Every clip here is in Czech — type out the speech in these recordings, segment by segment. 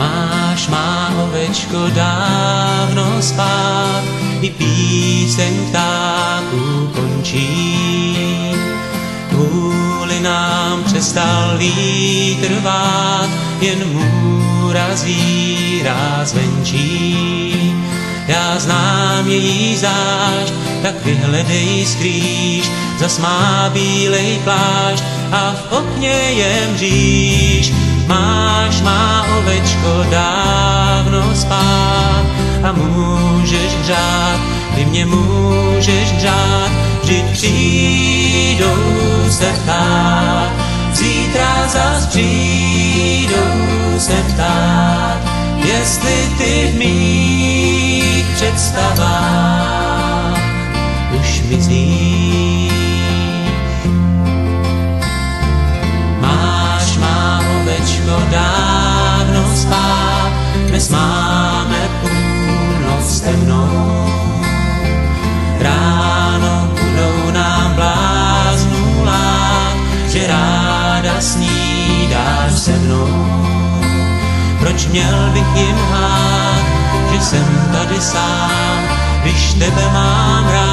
Máš má ovečko dávno spát, i píseň ptáků končí. Kvůli nám přestal vítr vát, jen můra zírá zvenčí. Já znám její zášť, tak vyhledej skrýž, zas má bílej plášť a v okně je mříž. Máš má ovečko dávno spát a můžeš hřát, ty mě můžeš hřát, vždyť přijdou se ptát, zítra zas přijdou se ptát, jestli ty v mých představách už mizíš. Máš má ovečko dnes máme půlnoc temnou. Ráno budou nám bláznu lát, že ráda snídáš se mnou. Proč měl bych jim hát, že jsem tady sám, když tebe mám rád,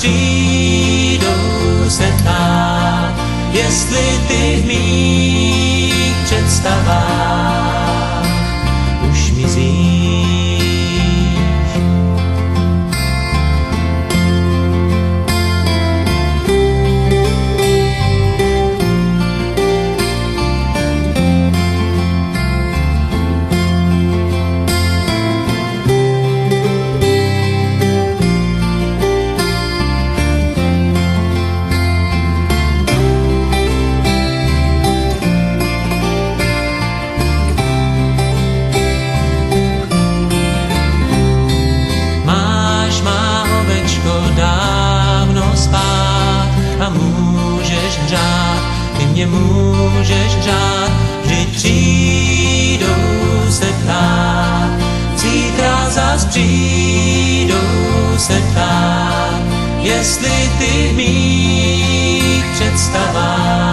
přijdou se ptát, jestli ty v mě můžeš hřát, vždyť přijdou se ptát, zítra zas přijdou se ptát, jestli ty mých mizíš.